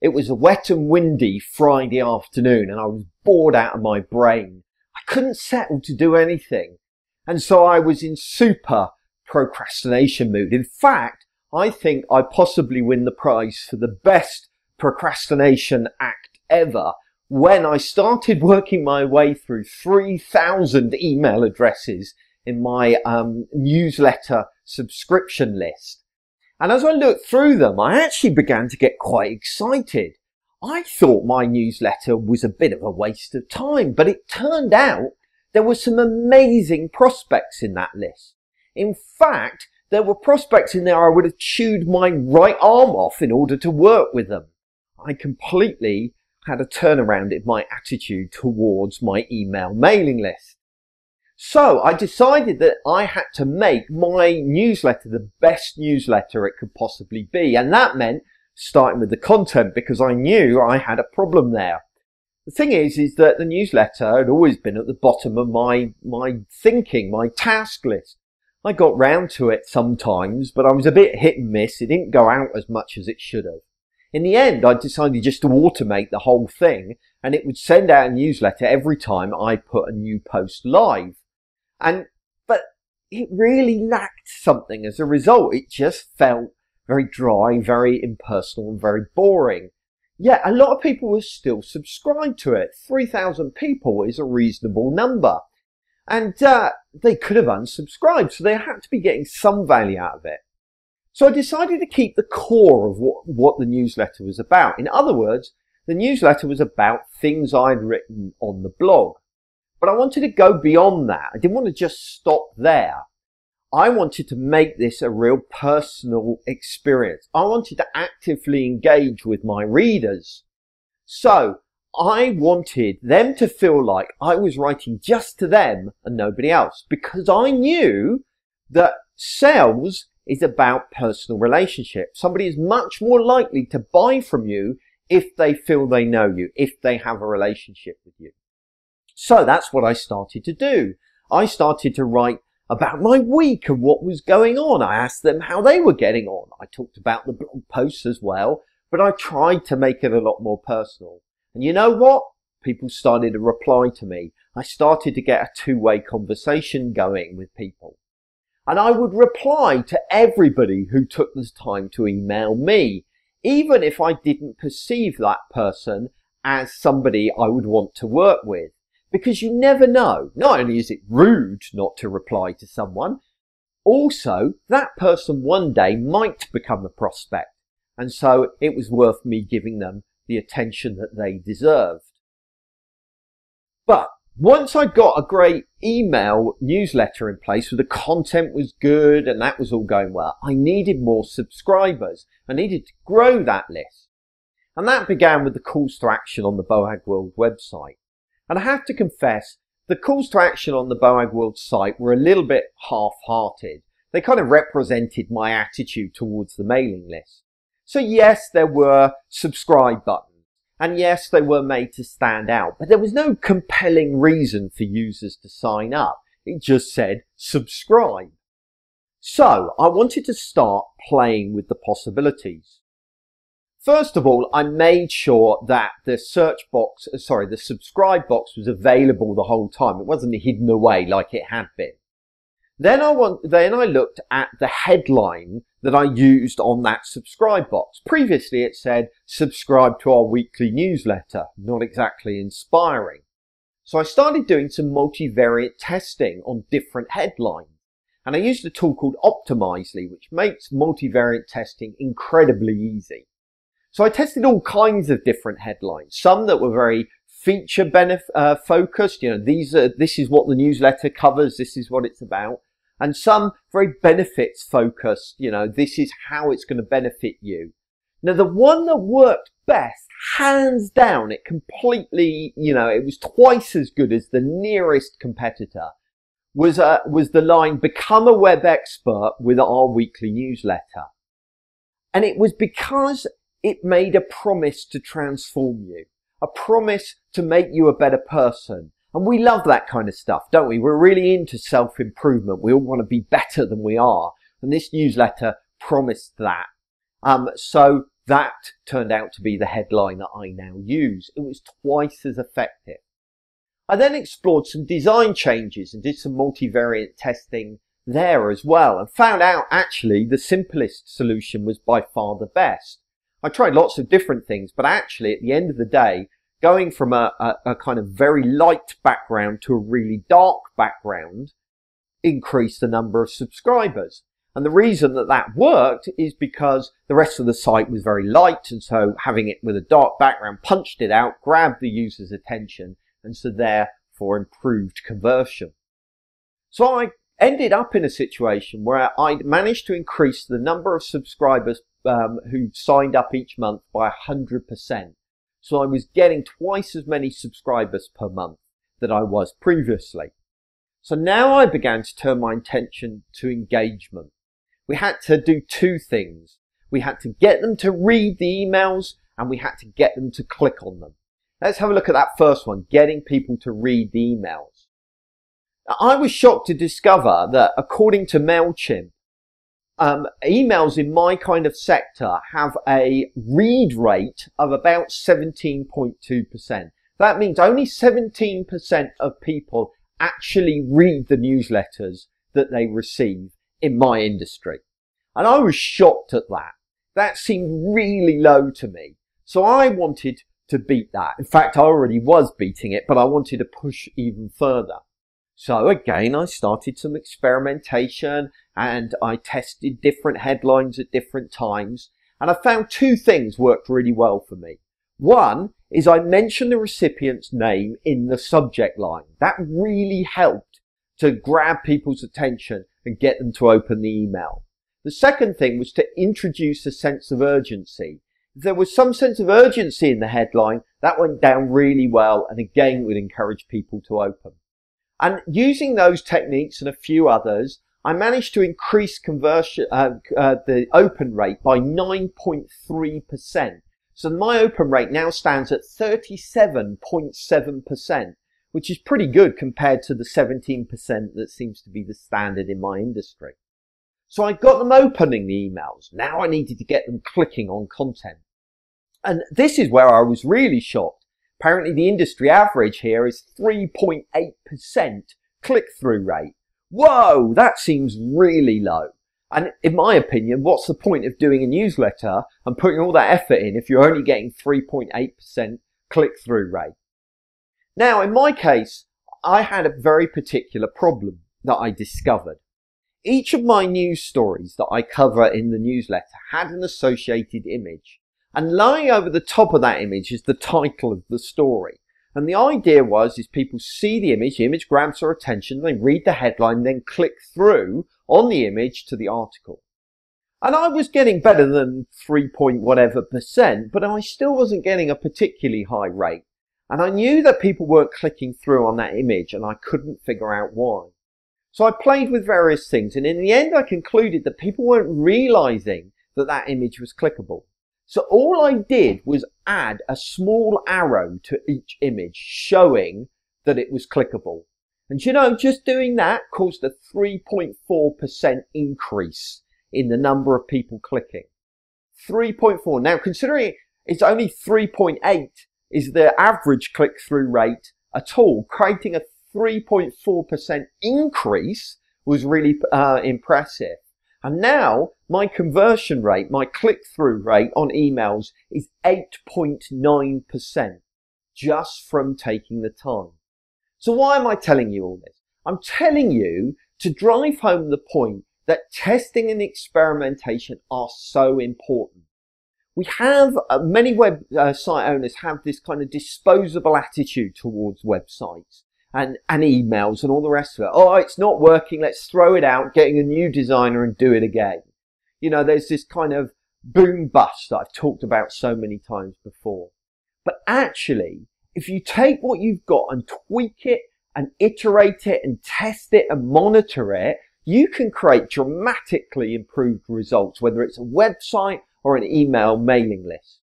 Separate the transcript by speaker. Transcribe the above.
Speaker 1: It was a wet and windy Friday afternoon and I was bored out of my brain. I couldn't settle to do anything. And so I was in super procrastination mood. In fact, I think I possibly win the prize for the best procrastination act ever when I started working my way through 3,000 email addresses in my um, newsletter subscription list. And as I looked through them, I actually began to get quite excited. I thought my newsletter was a bit of a waste of time, but it turned out there were some amazing prospects in that list. In fact, there were prospects in there I would have chewed my right arm off in order to work with them. I completely had a turnaround in my attitude towards my email mailing list. So I decided that I had to make my newsletter the best newsletter it could possibly be. And that meant starting with the content because I knew I had a problem there. The thing is, is that the newsletter had always been at the bottom of my, my thinking, my task list. I got round to it sometimes, but I was a bit hit and miss. It didn't go out as much as it should have. In the end, I decided just to automate the whole thing and it would send out a newsletter every time I put a new post live. And, but it really lacked something as a result. It just felt very dry, very impersonal and very boring. Yet a lot of people were still subscribed to it. 3,000 people is a reasonable number. And uh, they could have unsubscribed, so they had to be getting some value out of it. So I decided to keep the core of what, what the newsletter was about. In other words, the newsletter was about things I'd written on the blog. But I wanted to go beyond that. I didn't want to just stop there. I wanted to make this a real personal experience. I wanted to actively engage with my readers. So I wanted them to feel like I was writing just to them and nobody else because I knew that sales is about personal relationships. Somebody is much more likely to buy from you if they feel they know you, if they have a relationship with you. So that's what I started to do. I started to write about my week and what was going on. I asked them how they were getting on. I talked about the blog posts as well, but I tried to make it a lot more personal. And you know what? People started to reply to me. I started to get a two-way conversation going with people. And I would reply to everybody who took the time to email me, even if I didn't perceive that person as somebody I would want to work with. Because you never know. Not only is it rude not to reply to someone, also that person one day might become a prospect. And so it was worth me giving them the attention that they deserved. But once I got a great email newsletter in place where the content was good and that was all going well, I needed more subscribers. I needed to grow that list. And that began with the calls to action on the Boagworld website. And I have to confess, the calls to action on the Boagworld site were a little bit half-hearted. They kind of represented my attitude towards the mailing list. So yes, there were subscribe buttons. And yes, they were made to stand out, but there was no compelling reason for users to sign up. It just said subscribe. So I wanted to start playing with the possibilities. First of all, I made sure that the search box, uh, sorry, the subscribe box was available the whole time. It wasn't hidden away like it had been. Then I want, then I looked at the headline that I used on that subscribe box. Previously it said, subscribe to our weekly newsletter. Not exactly inspiring. So I started doing some multivariate testing on different headlines. And I used a tool called Optimizely, which makes multivariate testing incredibly easy. So I tested all kinds of different headlines, some that were very feature benef- uh, focused. You know, these are, this is what the newsletter covers. This is what it's about. And some very benefits focused. You know, this is how it's going to benefit you. Now, the one that worked best, hands down, it completely, you know, it was twice as good as the nearest competitor was, uh, was the line, become a web expert with our weekly newsletter. And it was because it made a promise to transform you, a promise to make you a better person. And we love that kind of stuff, don't we? We're really into self-improvement. We all want to be better than we are. And this newsletter promised that. Um, so That turned out to be the headline that I now use. It was twice as effective. I then explored some design changes and did some multivariate testing there as well and found out actually the simplest solution was by far the best. I tried lots of different things, but actually at the end of the day, going from a, a, a kind of very light background to a really dark background increased the number of subscribers. And the reason that that worked is because the rest of the site was very light. And so having it with a dark background punched it out, grabbed the user's attention, and so therefore improved conversion. So I ended up in a situation where I'd managed to increase the number of subscribers um, who signed up each month by 100%. So I was getting twice as many subscribers per month that I was previously. So now I began to turn my attention to engagement. We had to do two things. We had to get them to read the emails and we had to get them to click on them. Let's have a look at that first one, getting people to read the emails. I was shocked to discover that according to MailChimp, um, emails in my kind of sector have a read rate of about 17.2%. That means only 17% of people actually read the newsletters that they receive in my industry. And I was shocked at that. That seemed really low to me. So I wanted to beat that. In fact, I already was beating it, but I wanted to push even further. So again, I started some experimentation and I tested different headlines at different times. And I found two things worked really well for me. One is I mentioned the recipient's name in the subject line. That really helped to grab people's attention and get them to open the email. The second thing was to introduce a sense of urgency. If there was some sense of urgency in the headline, that went down really well and again would encourage people to open. And using those techniques and a few others, I managed to increase conversion, uh, uh, the open rate by 9.3%. So my open rate now stands at 37.7%, which is pretty good compared to the 17% that seems to be the standard in my industry. So I got them opening the emails. Now I needed to get them clicking on content. And this is where I was really shocked Apparently the industry average here is 3.8% click-through rate. Whoa, that seems really low. And in my opinion, what's the point of doing a newsletter and putting all that effort in if you're only getting 3.8% click-through rate? Now, in my case, I had a very particular problem that I discovered. Each of my news stories that I cover in the newsletter had an associated image. And lying over the top of that image is the title of the story. And the idea was is people see the image, the image grabs their attention, they read the headline, then click through on the image to the article. And I was getting better than 3 point whatever percent, but I still wasn't getting a particularly high rate. And I knew that people weren't clicking through on that image and I couldn't figure out why. So I played with various things and in the end I concluded that people weren't realizing that that image was clickable. So all I did was add a small arrow to each image showing that it was clickable. And you know, just doing that caused a 3.4% increase in the number of people clicking. 3.4. Now, considering it's only 3.8 is the average click-through rate at all, creating a 3.4% increase was really uh, impressive. And now my conversion rate, my click through rate on emails is 8.9% just from taking the time. So why am I telling you all this? I'm telling you to drive home the point that testing and experimentation are so important. We have, uh, many website uh, owners have this kind of disposable attitude towards websites and, and emails and all the rest of it. Oh, it's not working. Let's throw it out, getting a new designer and do it again. You know, there's this kind of boom bust that I've talked about so many times before. But actually, if you take what you've got and tweak it and iterate it and test it and monitor it, you can create dramatically improved results, whether it's a website or an email mailing list.